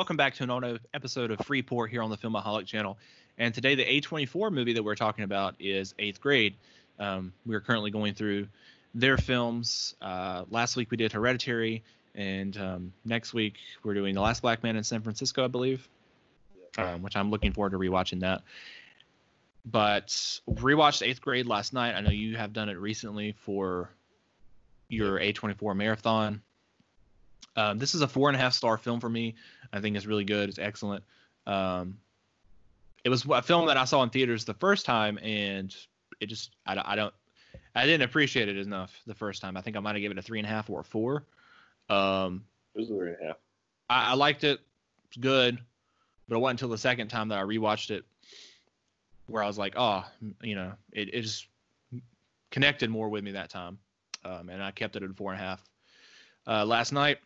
Welcome back to another episode of Free Pour here on the Filmoholic channel. And today, the A24 movie that we're talking about is Eighth Grade. Um, we're currently going through their films. Uh, last week we did Hereditary, and um, next week we're doing The Last Black Man in San Francisco, I believe, um, which I'm looking forward to rewatching that. But rewatched Eighth Grade last night. I know you have done it recently for your A24 marathon. Um, this is a four and a half star film for me. I think it's really good. It's excellent. Um, it was a film that I saw in theaters the first time, and it just I, I don't I didn't appreciate it enough the first time. I think I might have given it a three and a half or a four. Um, it was a three and a half. I, I liked it. It's good, but it wasn't until the second time that I rewatched it where I was like, oh, you know, it, it just connected more with me that time, um, and I kept it at four and a half. Uh, last night,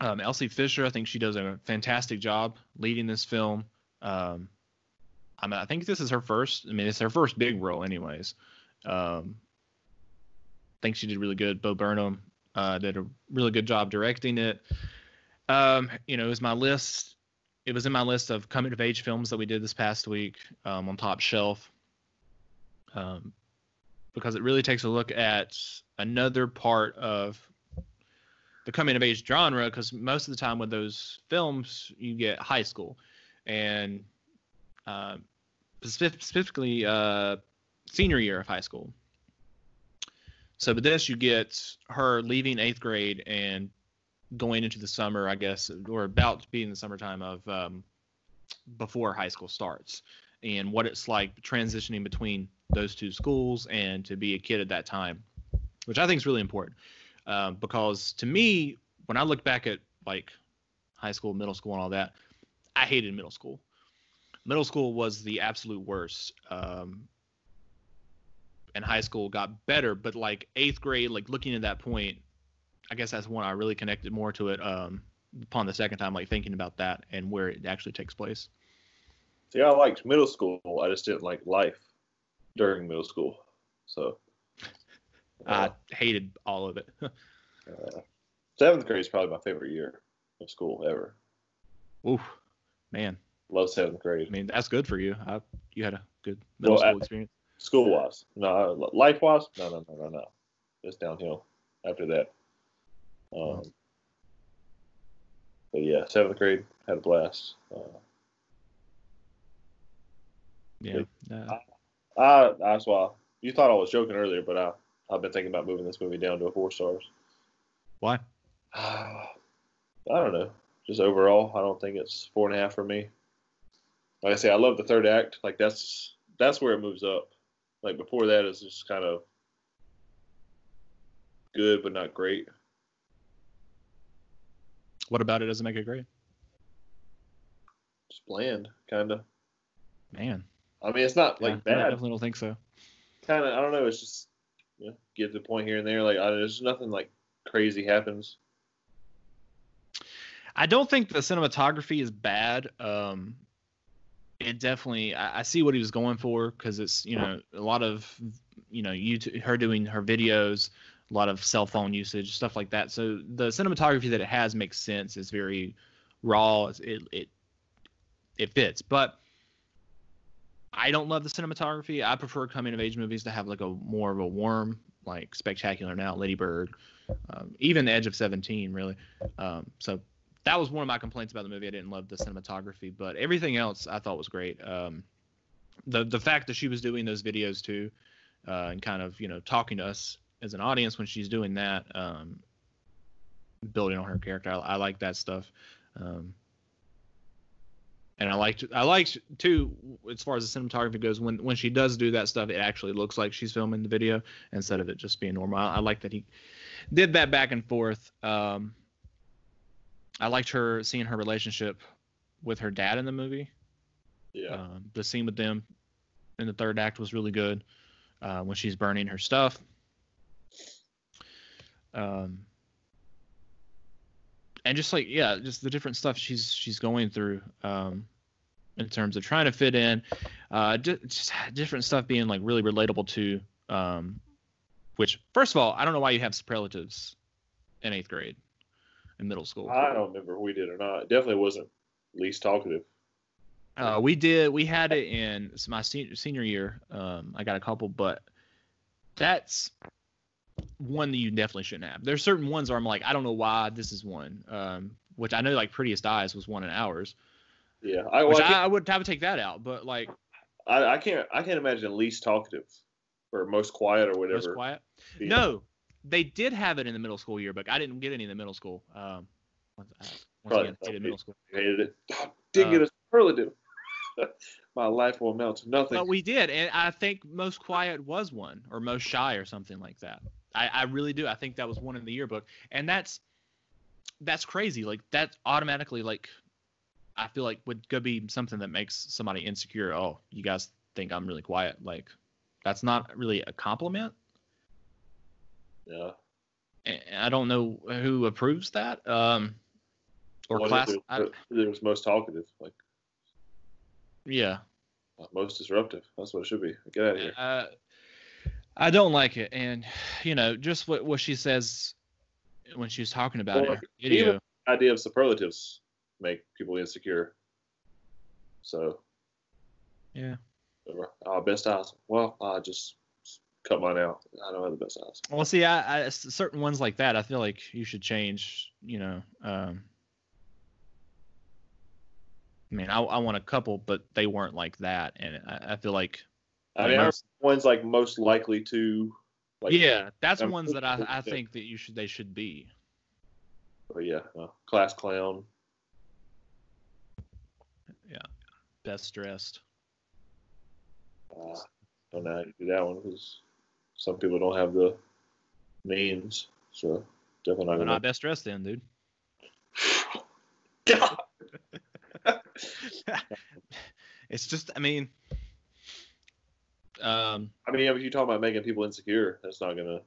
um, Elsie Fisher, I think she does a fantastic job leading this film. Um, I mean, I think this is her first. I mean, it's her first big role, anyways. Um, I think she did really good. Bo Burnham uh, did a really good job directing it. Um, you know, it was my list. It was in my list of coming of age films that we did this past week um, on Top Shelf. Um, because it really takes a look at another part of the coming of age genre because most of the time with those films you get high school. And uh, specifically uh, senior year of high school. So with this you get her leaving eighth grade and going into the summer i guess or about to be in the summertime of um, before high school starts. And what it's like transitioning between those two schools and to be a kid at that time which i think is really important um, because to me, when I look back at like high school, middle school, and all that, I hated middle school. Middle school was the absolute worst. Um, and high school got better, but like eighth grade, like looking at that point, I guess that's when I really connected more to it um, upon the second time, like thinking about that and where it actually takes place. See, I liked middle school. I just didn't like life during middle school. So I hated all of it. uh, seventh grade is probably my favorite year of school ever. Ooh, man. Love seventh grade. I mean, that's good for you. I, you had a good middle well, school experience. School wise, no. Life wise, no, no, no, no, no. It's downhill after that. Um, but yeah, seventh grade had a blast. Uh, yeah, uh, I, I, that's why you thought I was joking earlier, but I I've been thinking about moving this movie down to a four stars. Why? I don't know. Just overall, I don't think it's four and a half for me. Like I say, I love the third act. Like that's that's where it moves up. Like before that is just kind of good but not great. What about it doesn't make it great? Just bland, kind of. Man. I mean, it's not like yeah, bad. I definitely don't think so. Kind of, I don't know. It's just get the point here and there. Like I, there's nothing like crazy happens. I don't think the cinematography is bad. Um, it definitely, I, I see what he was going for because it's you know a lot of you know you her doing her videos, a lot of cell phone usage, stuff like that. So the cinematography that it has makes sense. It's very raw. It it it fits, but I don't love the cinematography. I prefer coming of age movies to have like a more of a warm, like Spectacular Now, Lady Bird, um, even Edge of Seventeen, really. Um, so that was one of my complaints about the movie. I didn't love the cinematography, but everything else I thought was great. Um, the the fact that she was doing those videos too, uh, and kind of you know talking to us as an audience when she's doing that, um, building on her character, I, I like that stuff. Um, and I liked I liked too as far as the cinematography goes when when she does do that stuff it actually looks like she's filming the video instead of it just being normal. I, I like that he did that back and forth. Um, I liked her seeing her relationship with her dad in the movie. Yeah. Um, the scene with them in the third act was really good uh, when she's burning her stuff. Um, and just like yeah, just the different stuff she's she's going through um, in terms of trying to fit in, uh, just different stuff being like really relatable to. Um, which first of all, I don't know why you have superlatives in eighth grade. in middle school. I don't remember if we did or not. It definitely wasn't least talkative. Uh, we did. We had it in my senior senior year. Um, I got a couple, but that's one that you definitely shouldn't have. There's certain ones where I'm like, I don't know why this is one. Um, which I know like Prettiest Eyes was one in ours. Yeah, I, well, I, I, I would I would take that out, but like I, I can't I can't imagine least talkative or most quiet or whatever. most quiet. being- No, they did have it in the middle school yearbook. I didn't get any in the middle school. Um, once, I- once again, hated middle school. hated it. Didn't Uh, get a superlative. My life will amount to nothing. But we did, and I think most quiet was one, or most shy, or something like that. I, I really do. I think that was one in the yearbook, and that's that's crazy. Like that automatically, like I feel like would go be something that makes somebody insecure. Oh, you guys think I'm really quiet. Like that's not really a compliment. yeah. And I don't know who approves that. Um, or if class. there's- I, There's most talkative, like yeah. most disruptive. That's what it should be. Get out of here. Uh, I don't like it, and you know, just what what she says when she was talking about Well, it. Video. even- Idea of superlatives make people insecure. So, Yeah. uh, best eyes. Well, I just cut mine out. I don't have the best eyes. Well, see, I, I certain ones like that, I feel like you should change. You know, um, I mean, I, I want a couple, but they weren't like that, and I, I feel like, I mean, most- one's like most likely to. Like, yeah, that's um, ones that I, I think that you should they should be. Oh yeah, uh, class clown. Yeah, best dressed. Uh, don't know how to do that one because some people don't have the means. So definitely not They're not best dressed then, dude. it's just, I mean, um, I mean, if you talking about making people insecure, that's not gonna.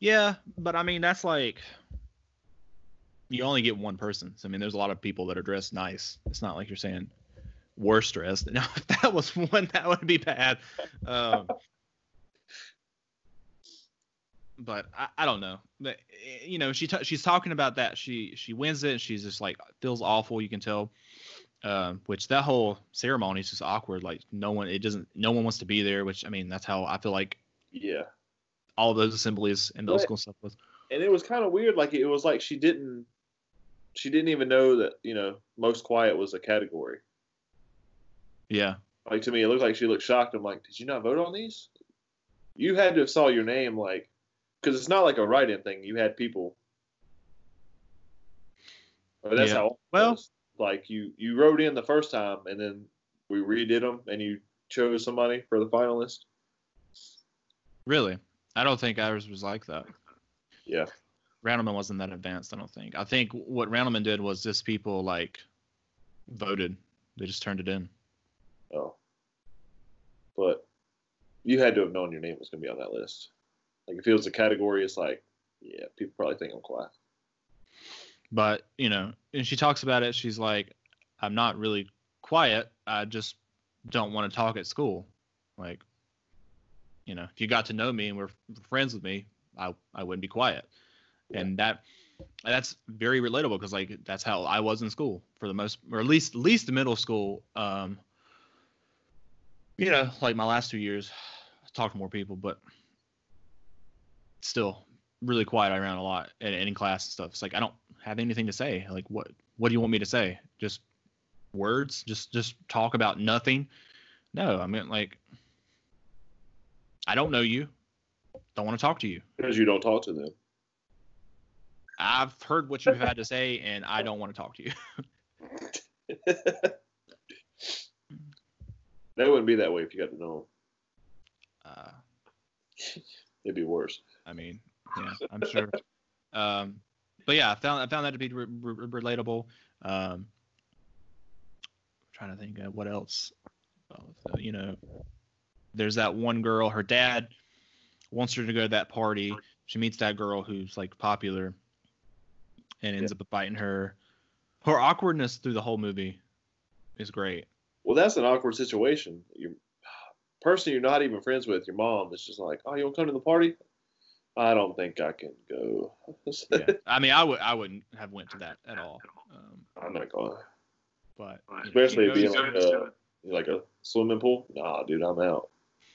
Yeah, but I mean that's like you only get one person. So I mean, there's a lot of people that are dressed nice. It's not like you're saying worst dressed. Now, if that was one, that would be bad. Um, but I, I don't know. But eh, you know, she t- she's talking about that. She she wins it. And she's just like feels awful. You can tell. Um, which that whole ceremony is just awkward. Like no one, it doesn't. No one wants to be there. Which I mean, that's how I feel like Yeah, all those assemblies and those school stuff was. and it was kind of weird. Like it was like she didn't. She didn't even know that you know most quiet was a category. Yeah. Like to me, it looked like she looked shocked. I'm like, did you not vote on these? You had to have saw your name like, because it's not like a write-in thing. You had people. That's Yeah. how. Well-. Like you you wrote in the first time, and then we redid them, and you chose somebody for the finalist. Really? I don't think ours was like that. Yeah. Randleman wasn't that advanced, I don't think. I think what Randleman did was just people like voted. They just turned it in. Oh. But you had to have known your name was going to be on that list. Like if it was a category, it's like, yeah, people probably think I'm quiet. But, you know, and she talks about it, she's like, I'm not really quiet. I just don't want to talk at school. Like, you know, if you got to know me and were friends with me, I, I wouldn't be quiet. And that that's very relatable because like that's how I was in school for the most or at least least the middle school. Um you know, like my last two years, I talked to more people, but still really quiet around a lot and, and in class and stuff. It's like I don't have anything to say. Like what what do you want me to say? Just words? Just just talk about nothing? No, I mean like I don't know you. Don't want to talk to you. Because you don't talk to them. I've heard what you've had to say and I don't want to talk to you. They wouldn't be that way if you got to know them. Uh, It'd be worse. I mean, yeah, I'm sure. Um, but yeah, I found I found that to be re- re- relatable. Um, trying to think of what else. Oh, so, you know, there's that one girl. Her dad wants her to go to that party. She meets that girl who's like popular, and ends up biting her. Her awkwardness through the whole movie is great. Well, that's an awkward situation. You person you're not even friends with, your mom, is just like, "Oh, you want to come to the party?" I don't think I can go. yeah. I mean, I would I wouldn't have went to that at all. Um, I'm not going. but Especially if you like a like a swimming pool. Nah, dude, I'm out.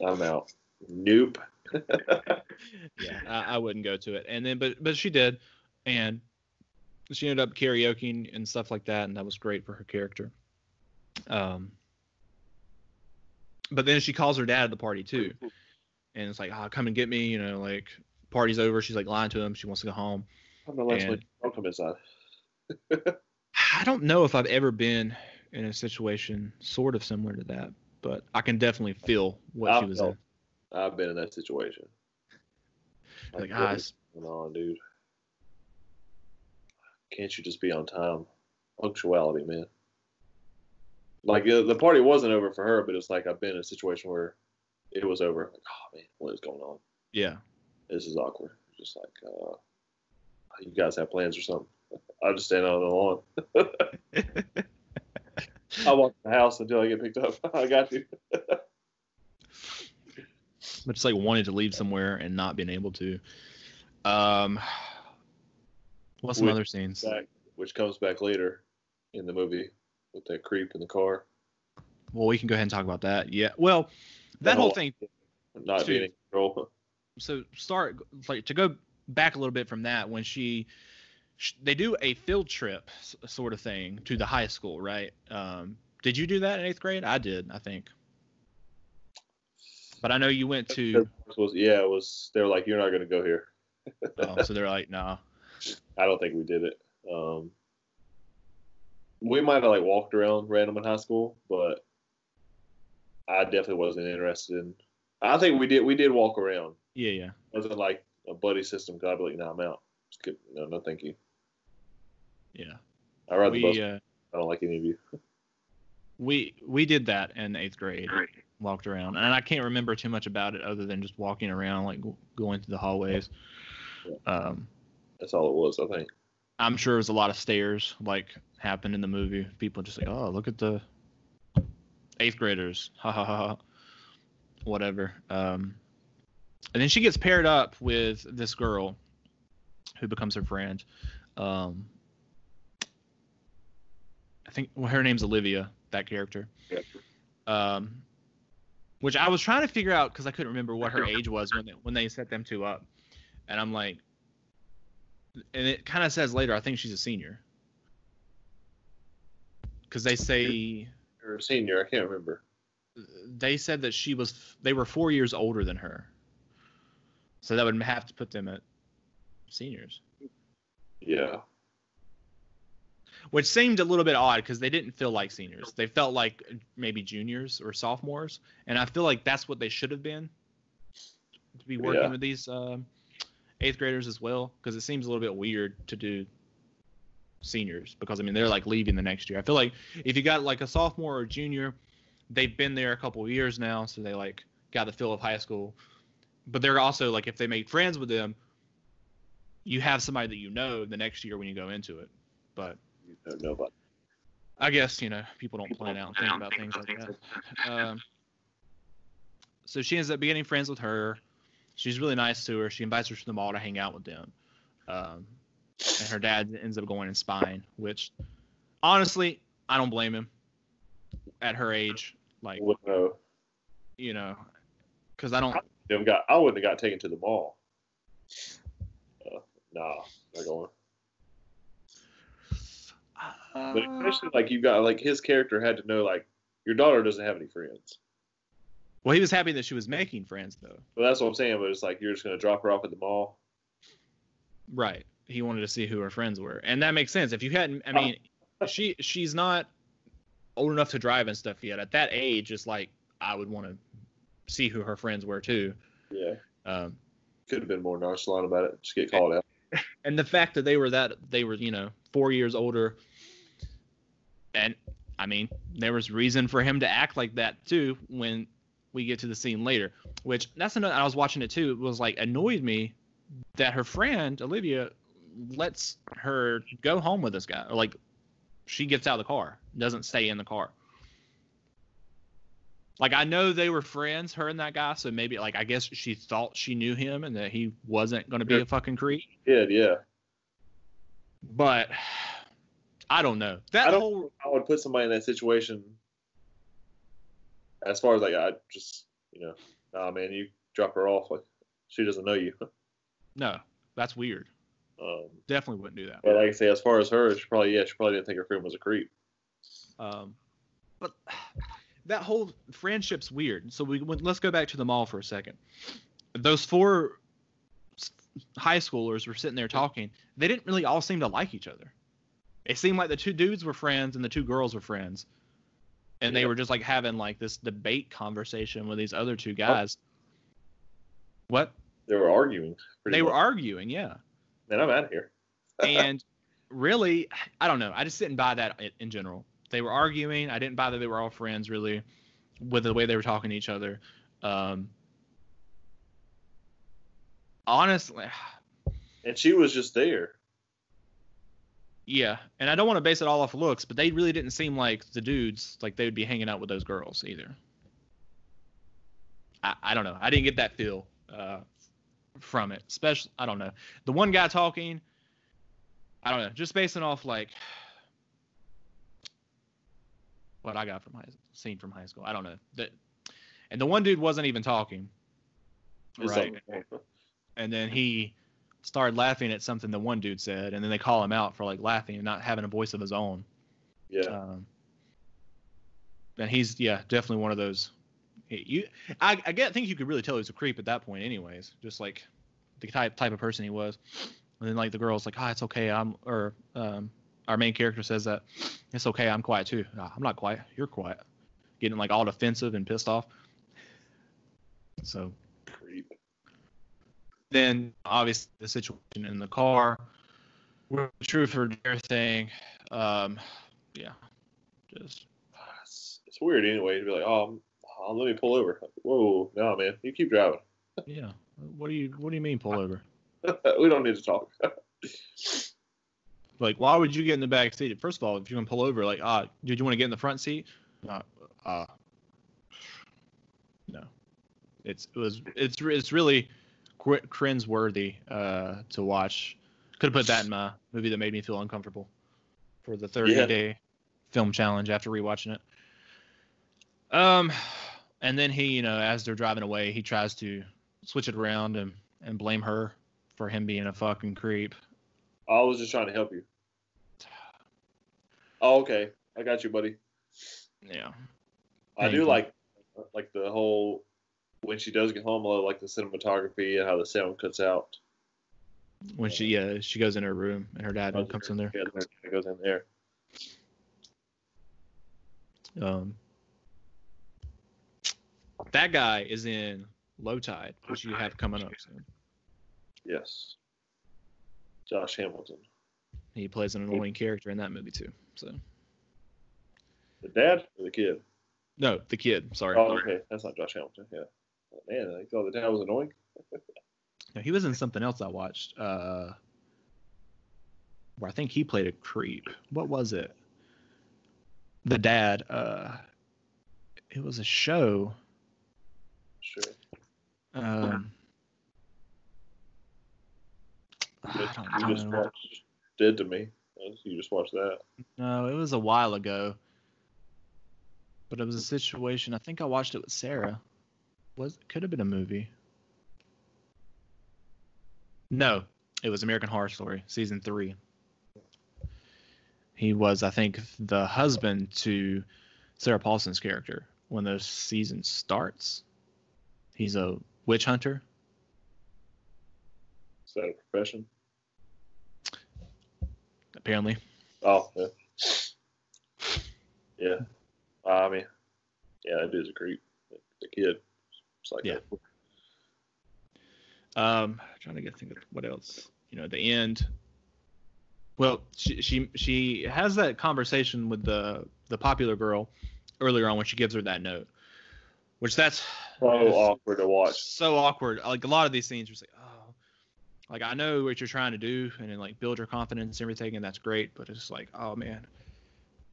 I'm out. Nope. yeah, I, I wouldn't go to it. And then, but but she did, and she ended up karaokeing and stuff like that, and that was great for her character. Um, but then she calls her dad at the party too, and it's like, "Ah, come and get me," you know, like party's over. She's like lying to him. She wants to go home. I'm the last one. Come inside. I don't know if I've ever been in a situation sort of similar to that, but I can definitely feel what she I've was felt- in. I've been in that situation. Like, what ah, is going on, dude? Can't you just be on time? Punctuality, man. Like uh, the party wasn't over for her, but it's like I've been in a situation where it was over. Like, oh man, what is going on? yeah. This is awkward. Just like, uh, you guys have plans or something? I just stand out on the lawn. I walk in the house until I get picked up. I got you. but it's like wanting to leave somewhere and not being able to. Um, what's some Which- other scenes? Back, which comes back later in the movie with that creep in the car. Well, we can go ahead and talk about that. Yeah. Well, that whole thing. Not being in control. So start like to go back a little bit from that when she, sh- they do a field trip sort of thing to the high school, right? Um, did you do that in eighth grade? I did, I think. But I know you went to. was yeah, it was they were like, You're not gonna go here. Oh, so they're like, no. I don't think we did it. Um we might have like walked around random in high school, but I definitely wasn't interested in I think we did we did walk around. Yeah, yeah. It wasn't like a buddy system God, be like, no, I'm out. Skip no, no thank you. Yeah. I ride the bus. Uh, I don't like any of you. we we did that in eighth grade. Walked around, and I can't remember too much about it other than just walking around, like going through the hallways. Um, That's all it was, I think. I'm sure there's a lot of stairs like happened in the movie. People just like, oh, look at the eighth graders, ha ha ha, ha. whatever. Um, and then she gets paired up with this girl, who becomes her friend. Um, I think well, her name's Olivia, that character. Yeah. Um, which I was trying to figure out because I couldn't remember what her age was when they, when they set them two up, and I'm like, and it kind of says later, I think she's a senior. Because they say You're a senior, I can't remember. they said that she was they were four years older than her, so that would have to put them at seniors, Yeah. which seemed a little bit odd because they didn't feel like seniors. They felt like maybe juniors or sophomores, and I feel like that's what they should have been to be working Yeah. with these um, eighth graders as well, because it seems a little bit weird to do seniors because I mean they're like leaving the next year. I feel like if you got like a sophomore or junior, they've been there a couple of years now, so they like got the feel of high school. But they're also like if they make friends with them, you have somebody that you know the next year when you go into it. But You don't know about I guess you know people don't plan out and think about things like that. Um, so she ends up getting friends with her. She's really nice to her. She invites her to the mall to hang out with them. Um, and her dad ends up going and spying, which honestly I don't blame him. At her age, like wouldn't you know, because I don't. Them got I wouldn't have got taken to the mall. Uh, nah, not going. But especially like you got like his character had to know like your daughter doesn't have any friends. well, he was happy that she was making friends though. Well, that's what I'm saying. But it's like you're just gonna drop her off at the mall. Right. He wanted to see who her friends were, and that makes sense. If you hadn't, I mean, she she's not old enough to drive and stuff yet. At that age, it's like I would want to see who her friends were too. Yeah, Um, could have been more nonchalant about it. Just get called out. and the fact that they were that they were you know four years older, and I mean there was reason for him to act like that too when we get to the scene later. Which that's another. I was watching it too. It was like annoyed me that her friend Olivia lets her go home with this guy. Or like she gets out of the car, doesn't stay in the car. Like I know they were friends, her and that guy, so maybe like I guess she thought she knew him and that he wasn't gonna be Sure. a fucking creep. Kid, yeah. But I don't know. That I don't- whole I would put somebody in that situation. As far as like, I just, you know, nah, man, you drop her off like she doesn't know you. no, that's weird. Um, Definitely wouldn't do that. but like I say, as far as her, she probably yeah, she probably didn't think her friend was a creep. Um, but that whole friendship's weird. So we let's go back to the mall for a second. Those four high schoolers were sitting there talking. They didn't really all seem to like each other. It seemed like the two dudes were friends and the two girls were friends, and they Yeah. were just like having like this debate conversation with these other two oh. guys. What? They were arguing. They were arguing, yeah. Man, I'm out of here. and really, I don't know. I just didn't buy that in general. They were arguing. I didn't buy that they were all friends, really, with the way they were talking to each other. Um, honestly, And she was just there. yeah. And I don't want to base it all off looks, but they really didn't seem like the dudes like they would be hanging out with those girls either. I, I don't know. I didn't get that feel uh, from it. Especially, I don't know. The one guy talking, I don't know. Just basing off like what I got from high seen from high school. I don't know. That, and the one dude wasn't even talking. Right. And then he started laughing at something the one dude said, and then they call him out for like laughing and not having a voice of his own. yeah. Um, and he's yeah, definitely one of those. You, I, I get, think you could really tell he was a creep at that point, anyways. Just like the type type of person he was. And then like the girl's like, ah, it's okay. I'm or um, our main character says that it's okay. I'm quiet too. "Ah, I'm not quiet. You're quiet. Getting like all defensive and pissed off. So Creep. then obviously the situation in the car with the truth or dare thing. Um, yeah, just It's, it's weird anyway to be like, oh, oh, let me pull over. Whoa, no, man, you keep driving. yeah. What do you What do you mean pull over? we don't need to talk. Like, why would you get in the back seat? First of all, if you're gonna pull over, like, ah, did you want to get in the front seat? Uh, uh, no. It's it was it's it's really cr- cringe-worthy uh, to watch. Could have put that in my movie that made me feel uncomfortable for the 30 Yeah. day film challenge after rewatching it. Um, and then he, you know, as they're driving away, he tries to switch it around and and blame her for him being a fucking creep. I was just trying to help you. Oh, okay. I got you, buddy. Yeah. I do Painful. like like the whole when she does get home, I like the cinematography and how the sound cuts out. when she yeah she goes in her room and her dad comes in there Yeah, goes in there. um that guy is in low tide which you have coming up soon Yes. Josh Hamilton. he plays an annoying character in that movie too so The dad or the kid? no the kid sorry Oh, okay. That's not Josh Hamilton. Yeah. Oh, man, I thought the dad was annoying. no, he was in something else i watched uh where i think he played a creep what was it the dad uh it was a show Sure. um You I just, don't you just know. watched Dead to Me. You just watched that. No, it was a while ago. But it was a situation. I think I watched it with Sarah. Was could have been a movie. No, it was American Horror Story season three. He was, I think, the husband to Sarah Paulson's character when the season starts. He's a witch hunter. Is that a profession? Apparently, Oh, yeah. Yeah. I mean, yeah, that dude's a creep. The kid. It's like Yeah. Um, trying to get think of what else. You know, the end. Well, she she she has that conversation with the the popular girl earlier on when she gives her that note, which that's So awkward to watch. so awkward. Like a lot of these scenes, you're just like, like I know what you're trying to do and then like build your confidence and everything, and that's great. But it's like, oh man,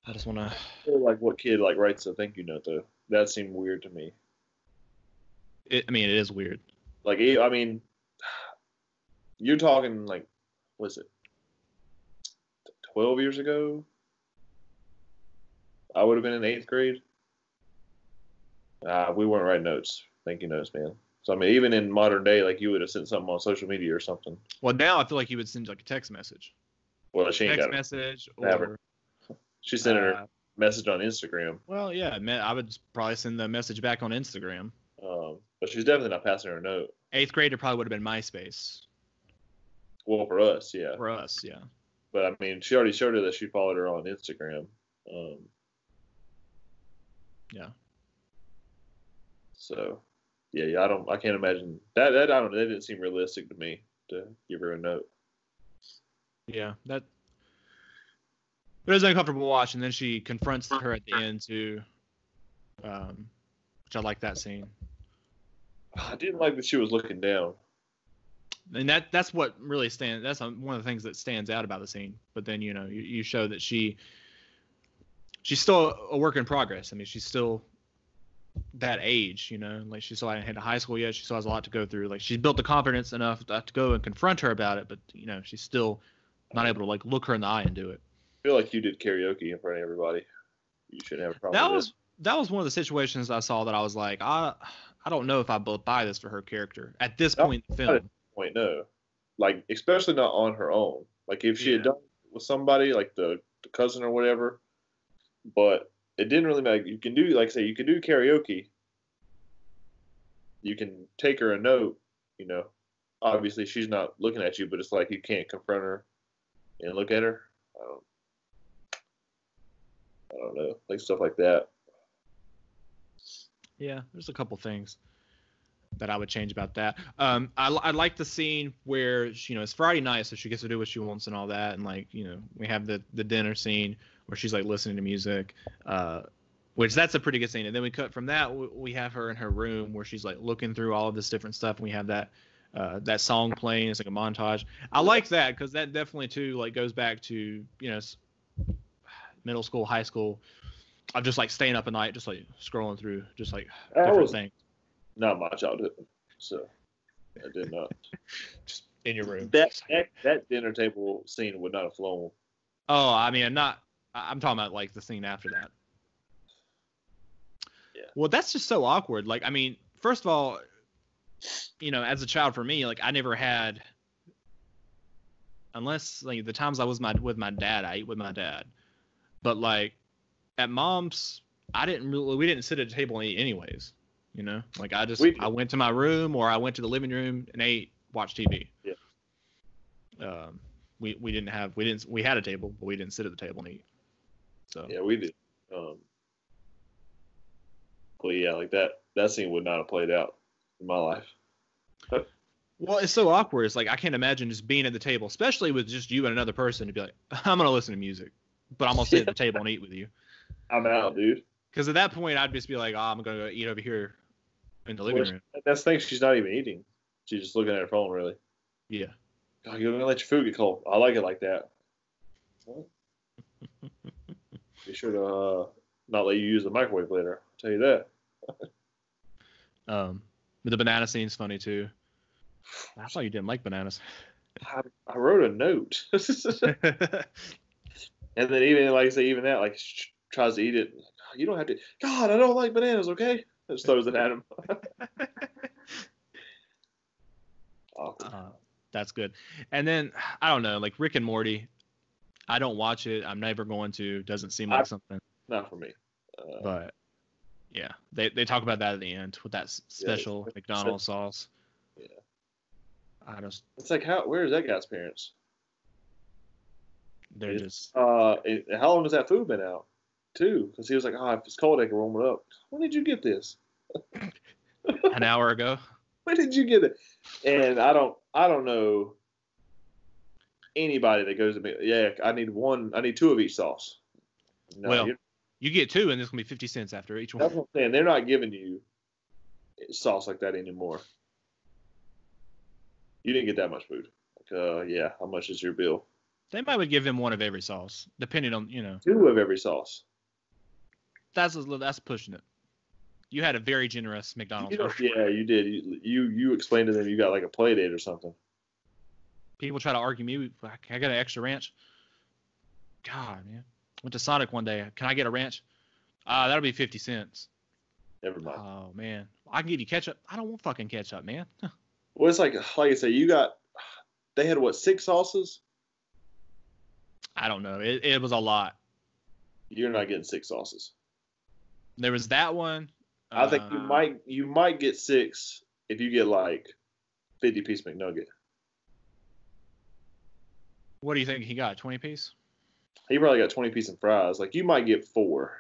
I just want to. feel like what kid like writes a thank you note though? That seemed weird to me. I mean, it is weird. Like I mean, you're talking like, was it twelve years ago? I would have been in eighth grade. Uh, we weren't writing notes, thank you notes, man. So I mean, even in modern day, like you would have sent something on social media or something. Well, now I feel like you would send like a text message, Well, she ain't text got message, Never. or She sent her uh, message on Instagram, well, yeah, I would probably send the message back on Instagram. um, but she's definitely not passing her note. Eighth grade, it probably would have been MySpace Well, for us, yeah. for us. Yeah. But I mean, she already showed her that she followed her on Instagram. Um, Yeah. So, yeah, yeah, I don't, I can't imagine that. That I don't, that didn't seem realistic to me to give her a note. Yeah, that it was uncomfortable watch, and then she confronts her at the end too, um, which I like that scene. I didn't like that she was looking down. And that that's what really stands. That's one of the things that stands out about the scene. But then you know you, you show that she she's still a work in progress. I mean, she's still that age, you know, like she still hadn't hit high school yet. She still has a lot to go through. Like she's built the confidence enough to, go and confront her about it, but you know she's still not able to like look her in the eye and do it. I feel like you did karaoke in front of everybody. You shouldn't have a problem. that with was that was one of the situations I saw that I was like, I I don't know if I bu- buy this for her character at this No, point in the film. point. No, like especially not on her own. Like if she had done it with somebody, like the, the cousin or whatever, but it didn't really matter. You can do, like I say, you can do karaoke. You can take her a note. You know, obviously she's not looking at you, but it's like you can't confront her and look at her. I don't, I don't know, like stuff like that. Yeah, there's a couple things that I would change about that. Um, I, I like the scene where you know it's Friday night, so she gets to do what she wants and all that, and like you know we have the the dinner scene where she's like listening to music, uh, which that's a pretty good scene. And then we cut from that, we, we have her in her room where she's like looking through all of this different stuff, and we have that. Uh, that song playing it's like a montage i like that because that definitely too like goes back to you know middle school high school of just like staying up at night just like scrolling through just like different things not my childhood, so I did not. just in your room. that, that that dinner table scene would not have flown. Oh, I mean, not. I- I'm talking about like the scene after that. Yeah. Well, that's just so awkward. Like, I mean, first of all, you know, as a child, for me, like, I never had, unless like the times I was my with my dad, I ate with my dad. But like, at mom's, I didn't really. We didn't sit at a table and eat anyways. You know, like I just We. I went to my room or I went to the living room and ate, watched TV. Yeah. Um, we we didn't have we didn't we had a table but we didn't sit at the table and eat. So Yeah, we did. Um, but yeah, like that that scene would not have played out in my life. well, it's so awkward. It's like I can't imagine just being at the table, especially with just you and another person, to be like, I'm gonna listen to music, but I'm gonna sit at the table and eat with you. I'm out, dude. Because at that point, I'd just be like, oh, I'm gonna go eat over here in the living room. That's the thing. She's not even eating. She's just looking at her phone. Really. Yeah. God, you're gonna let your food get cold. I like it like that. What? Be sure to uh, not let you use the microwave later. I'll tell you that. Um, the banana scene's funny too. I thought you didn't like bananas. I, I wrote a note, and then even like I say, even that, like she tries to eat it. You don't have to. God, I don't like bananas. Okay, just throws it at him. Uh, that's good. And then I don't know, like Rick and Morty. I don't watch it. I'm never going to. Doesn't seem like I- something. Not for me. Uh, But yeah, they they talk about that at the end with that special it's- McDonald's sauce. Yeah. I just it's like how? Where is that guy's parents? they're It's- just Uh, it, how long has that food been out? Too, because he was like, "Oh, if it's cold, I can warm it up." When did you get this? an hour ago. When did you get it? And I don't, I don't know anybody that goes to me. Yeah, I need one. I need two of each sauce. No, Well, you're- get two, and it's gonna be fifty cents after each that's one. what I'm saying. They're not giving you sauce like that anymore. You didn't get that much food. Like, uh, yeah, how much is your bill? They might would give him one of every sauce, depending on you know. Two of every sauce. That's a, little- that's pushing it. You had a very generous McDonald's. You know- yeah, you did. You, you you explained to them you got like a play date or something. People try to argue me. I got an extra ranch. God, man. Went to Sonic one day. Can I get a ranch? Uh, that'll be fifty cents. Never mind. Oh man, I can give you ketchup. I don't want fucking ketchup, man. Well, it's like like I say, you got. They had what six sauces? I don't know. It, it was a lot. You're not getting six sauces. There was that one. I think you uh, might you might get six if you get like fifty piece McNugget. What do you think he got? Twenty piece? He probably got twenty piece and fries. Like you might get four.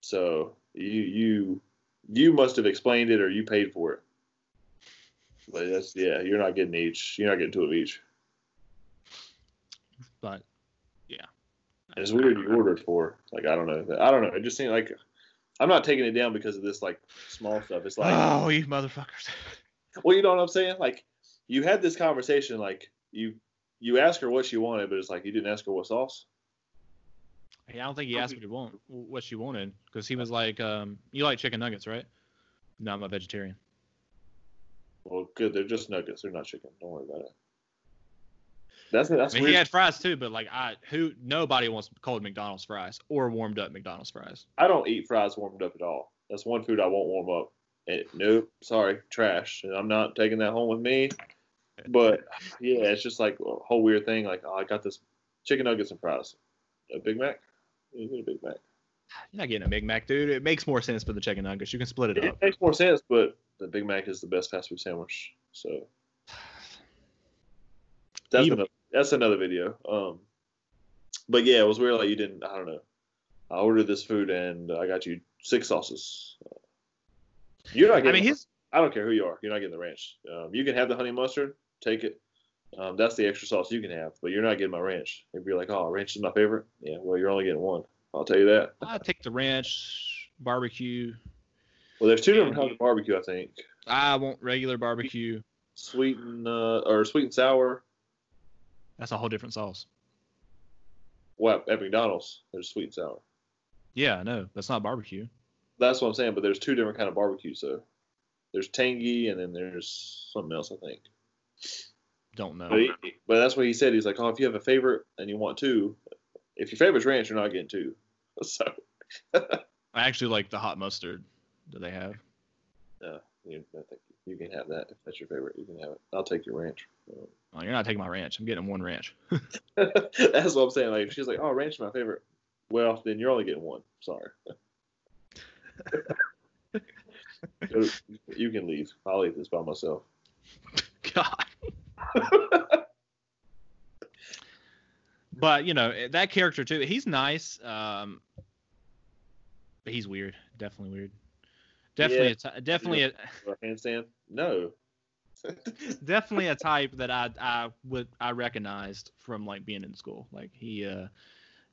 So you you you must have explained it or you paid for it. But that's yeah, you're not getting each. You're not getting two of each. But yeah, it's weird you ordered four. Like I don't know. I don't know. It just seemed like I'm not taking it down because of this like small stuff. It's like oh, you motherfuckers. well, you know what I'm saying? Like you had this conversation. Like you you asked her what she wanted, but it's like you didn't ask her what sauce. Yeah, I don't think he asked what he want, what she wanted, because he was like, um, "You like chicken nuggets, right?" No, I'm a vegetarian. Well, good. They're just nuggets. They're not chicken. Don't worry about it. That's that's I mean, weird. he had fries too, but like, I who nobody wants cold McDonald's fries or warmed up McDonald's fries. I don't eat fries warmed up at all. That's one food I won't warm up. And, nope, sorry, trash. And I'm not taking that home with me. But yeah, it's just like a whole weird thing. Like, oh, I got this chicken nuggets and fries. A Big Mac? You get a Big Mac. You're not getting a Big Mac, dude. It makes more sense for the chicken nuggets. You can split it It up. It makes more sense, but the Big Mac is the best fast food sandwich. So that's Even- another, that's another video. Um, but yeah, it was weird. Like you didn't. I don't know. I ordered this food and I got you six sauces. You're not getting. I mean, his I don't care who you are. You're not getting the ranch. Um, you can have the honey mustard. Take it. Um, that's the extra sauce you can have, but you're not getting my ranch. If you're like, oh, ranch is my favorite, yeah, well, you're only getting one. I'll tell you that. I take the ranch barbecue. Well, there's two different kinds of barbecue, I think. I want regular barbecue. Sweet and uh, or sweet and sour. That's a whole different sauce. Well, at McDonald's, there's sweet and sour. Yeah, I know. that's not barbecue. That's what I'm saying. But there's two different kind of barbecue. So there's tangy, and then there's something else, I think. Don't know. But, he, but that's what he said. He's like, oh, if you have a favorite and you want two, if your favorite's ranch, you're not getting two. So I actually like the hot mustard that they have. Uh, you, I think you can have that if that's your favorite. You can have it. I'll take your ranch. Oh, you're not taking my ranch. I'm getting one ranch. that's what I'm saying. Like, she's like, oh, ranch is my favorite. Well, then you're only getting one. Sorry. You can leave. I'll eat this by myself. God. But you know that character too. He's nice. Um, but he's weird. Definitely weird. Definitely, a ty- definitely, a, a handstand? No. definitely a type that I I would I recognized from like being in school. Like he, uh,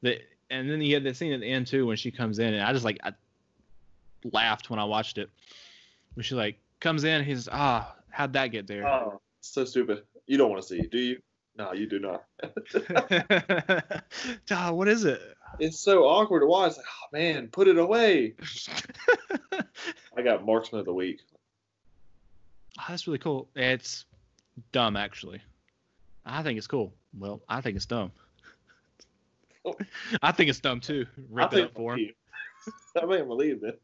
the and then he had the scene at the end too when she comes in, and I just like I laughed when I watched it. When she like comes in, he's ah, how'd that get there? Oh, so stupid. You don't want to see, do you? No, you do not. Ah, what is it? It's so awkward to watch. Like, oh man, put it away. I got marksman of the week. Oh, that's really cool. It's dumb, actually. I think it's cool. Well, I think it's dumb. Oh. I think it's dumb too. Rip I it up for him. I him believe it.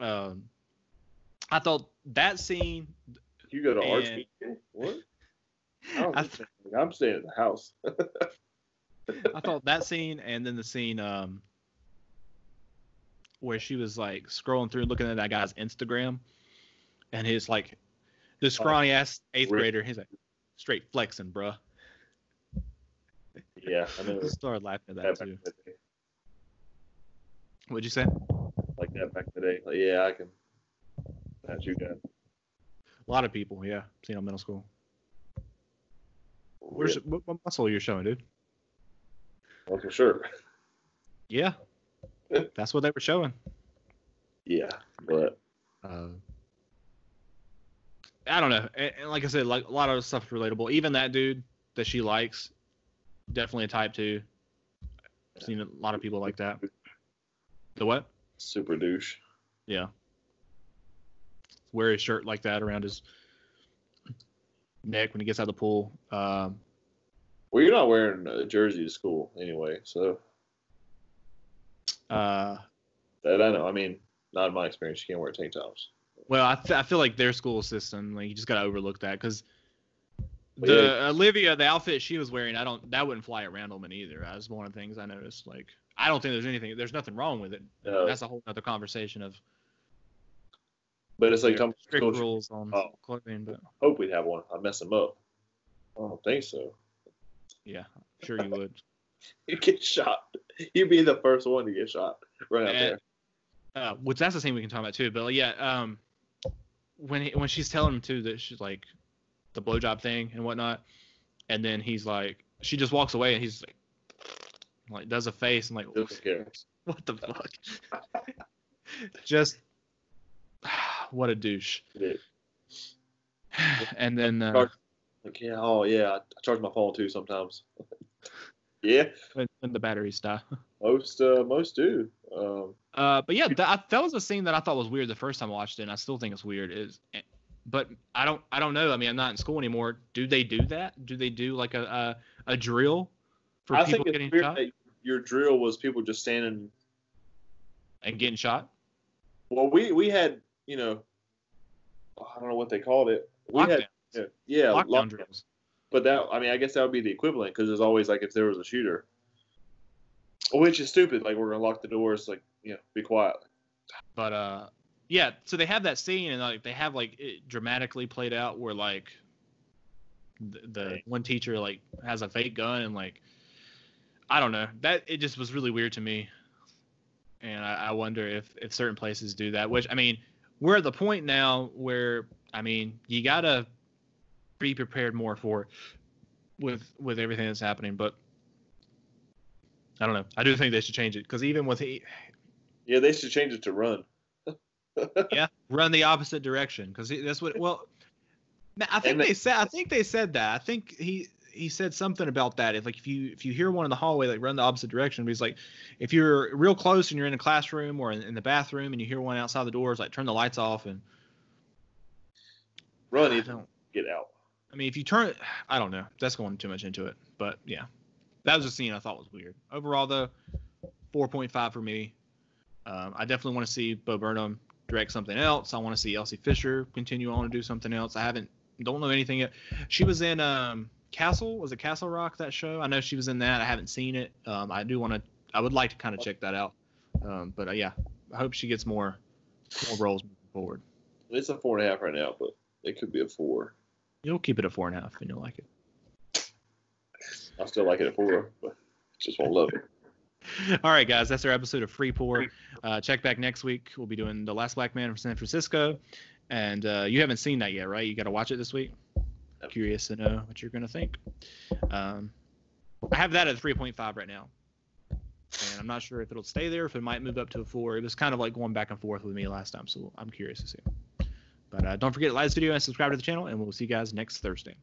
Um, I thought that scene. You go to And- art school? What? I don't I, think so. I'm staying at the house. I thought that scene, and then the scene um, where she was like scrolling through, looking at that guy's Instagram, and his like, the scrawny ass eighth grader. He's like, straight flexing, bruh. yeah, I. I started laughing at that that too. in the day. What'd you say? Like that back in the day. Like, yeah, I can. That's you got. A lot of people, yeah. Seen on middle school. Where's Yeah, what, what muscle you're showing, dude? that's for sure. Yeah, that's what they were showing. Yeah, but Uh, I don't know. And, and like I said, like a lot of stuff relatable. Even that dude that she likes, definitely a type two. I've seen a lot of people like that. The what? Super douche. Yeah. Wear his shirt like that around his neck when he gets out of the pool. Um, Well, you're not wearing a jersey to school anyway, so uh, that I know. I mean, not in my experience. You can't wear tank tops. well, I, th- I feel like their school system, like you just gotta overlook that because the yeah. Olivia, the outfit she was wearing, I don't that wouldn't fly at Randleman either. That's one of the things I noticed. Like, I don't think there's anything, there's nothing wrong with it. No. That's a whole other conversation of But it's like Tom strict Coach, rules on Oh. clothing. But hope we'd have one. I mess him up. I don't think so. yeah, sure you would. You get shot. You'd be the first one to get shot right out Eh, there. uh, which that's the thing we can talk about too. But like, yeah, um, when he, when she's telling him too that she's like the blowjob thing and whatnot, and then he's like, she just walks away and he's like, like does a face and like, what the fuck? just what a douche. And then uh, Like, yeah, oh yeah, I charge my phone too sometimes. yeah, when, when the batteries die. most uh, most do. Um, Uh, but yeah, that, that was a scene that I thought was weird the first time I watched it, and I still think it's weird. Is, but I don't, I don't know. I mean, I'm not in school anymore. Do they do that? Do they do like a a, a drill for I people getting shot that your drill was people just standing. and getting shot? Well, we we had you know, I don't know what they called it. We had yeah, yeah lockdown lockdown. drills. But that I mean, I guess that would be the equivalent because there's always like if there was a shooter, which is stupid. Like we're gonna lock the doors, like you know, be quiet. But uh, yeah. So they have that scene, and like they have like it dramatically played out where like the, the one teacher like has a fake gun and like I don't know that it just was really weird to me, and I, I wonder if if certain places do that. Which I mean, we're at the point now where I mean you gotta be prepared more for it with with everything that's happening, but. I don't know. I do think they should change it because even with he, Yeah, they should change it to run. yeah, run the opposite direction because that's what. Well, I think And they said. I think they said that. I think he he said something about that. If like if you if you hear one in the hallway, like run the opposite direction. But he's like, if you're real close and you're in a classroom or in, in the bathroom and you hear one outside the doors, like turn the lights off and. Run, I don't. get out. I mean, if you turn, I don't know. That's going too much into it, but yeah, that was a scene I thought was weird. Overall, though, four point five for me. Um, I definitely want to see Bo Burnham direct something else. I want to see Elsie Fisher continue on to do something else. I haven't, don't know anything yet. She was in um, Castle. Was it Castle Rock that show? I know she was in that. I haven't seen it. Um, I do want to. I would like to kind of check that out. Um, but uh, yeah, I hope she gets more more roles moving forward. It's a four and a half right now, but it could be a four. You'll keep it a four and a half, and you'll like it. I still like it at four, but just won't love it. All right, guys, that's our episode of Free Pour. Uh, check back next week. We'll be doing The Last Black Man from San Francisco. And uh, you haven't seen that yet, right? You got to watch it this week. Curious to know what you're going to think. Um, I have that at 3.5 right now. And I'm not sure if it'll stay there, if it might move up to a 4. It was kind of like going back and forth with me last time, so I'm curious to see. But uh, don't forget to like this video and subscribe to the channel, and we'll see you guys next Thursday.